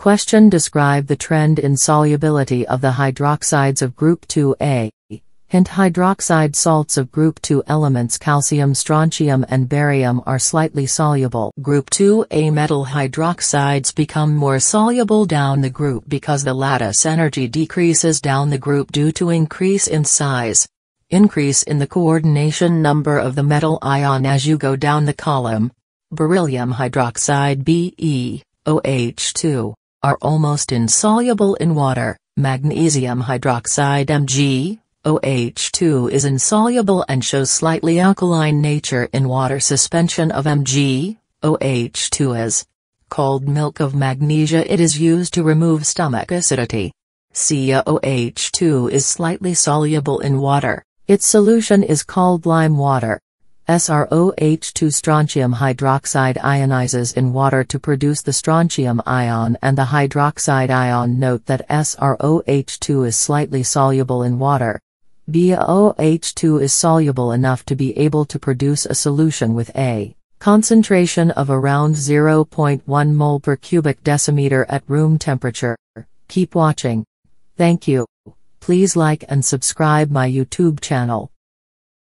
Question Describe the trend in solubility of the hydroxides of group 2A. Hint hydroxide salts of group 2 elements calcium, strontium and barium are slightly soluble. Group 2A metal hydroxides become more soluble down the group because the lattice energy decreases down the group due to increase in size. Increase in the coordination number of the metal ion as you go down the column. Beryllium hydroxide Be, OH2, are almost insoluble in water. Magnesium hydroxide Mg, OH2 is insoluble and shows slightly alkaline nature in water suspension of Mg, OH2 is called milk of magnesia it is used to remove stomach acidity. CaOH2 is slightly soluble in water. Its solution is called lime water. SrOH2 strontium hydroxide ionizes in water to produce the strontium ion and the hydroxide ion. Note that SrOH2 is slightly soluble in water. BaOH2 is soluble enough to be able to produce a solution with a concentration of around 0.1 mole per cubic decimeter at room temperature. Keep watching. Thank you. Please like and subscribe my YouTube channel.